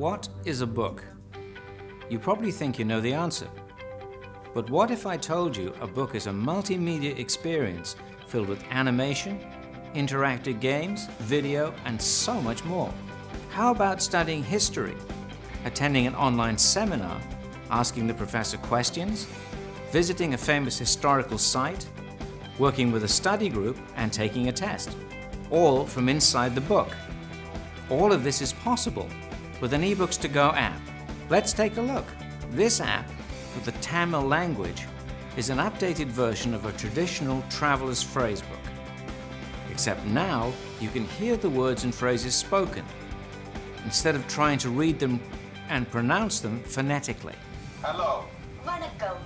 What is a book? You probably think you know the answer. But what if I told you a book is a multimedia experience filled with animation, interactive games, video, and so much more? How about studying history, attending an online seminar, asking the professor questions, visiting a famous historical site, working with a study group, and taking a test? All from inside the book. All of this is possible with an eBooks2go app. Let's take a look. This app for the Tamil language is an updated version of a traditional traveler's phrasebook. Except now, you can hear the words and phrases spoken, instead of trying to read them and pronounce them phonetically. Hello. Vanakkam.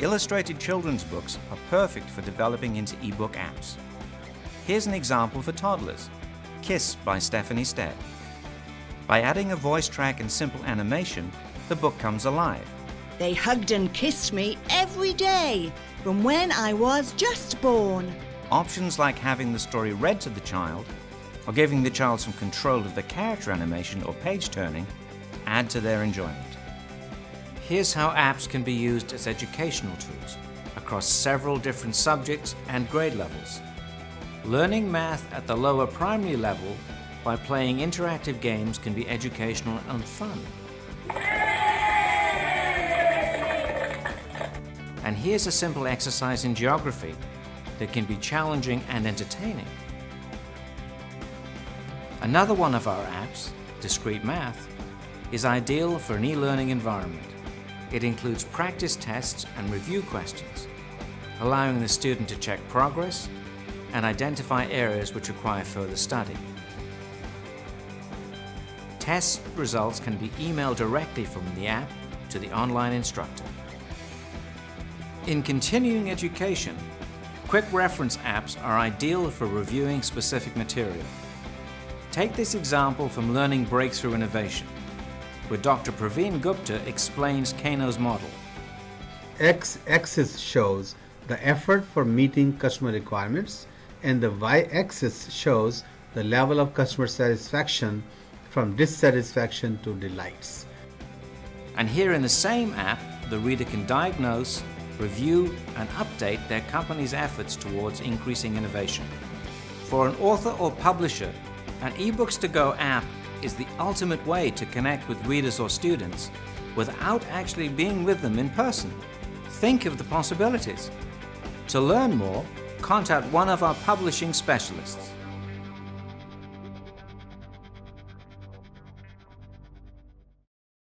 Illustrated children's books are perfect for developing into ebook apps. Here's an example for toddlers Kiss by Stephanie Stead. By adding a voice track and simple animation, the book comes alive. They hugged and kissed me every day from when I was just born. Options like having the story read to the child or giving the child some control of the character animation or page turning add to their enjoyment. Here's how apps can be used as educational tools across several different subjects and grade levels. Learning math at the lower primary level by playing interactive games can be educational and fun. And here's a simple exercise in geography that can be challenging and entertaining. Another one of our apps, Discrete Math, is ideal for an e-learning environment. It includes practice tests and review questions, allowing the student to check progress and identify areas which require further study. Test results can be emailed directly from the app to the online instructor. In continuing education, quick reference apps are ideal for reviewing specific material. Take this example from Learning Breakthrough Innovation, where Dr. Praveen Gupta explains Kano's model. X-axis shows the effort for meeting customer requirements and the Y-axis shows the level of customer satisfaction from dissatisfaction to delights. And here in the same app, the reader can diagnose, review, and update their company's efforts towards increasing innovation. For an author or publisher, an eBooks2go app is the ultimate way to connect with readers or students without actually being with them in person. Think of the possibilities. To learn more, contact one of our publishing specialists.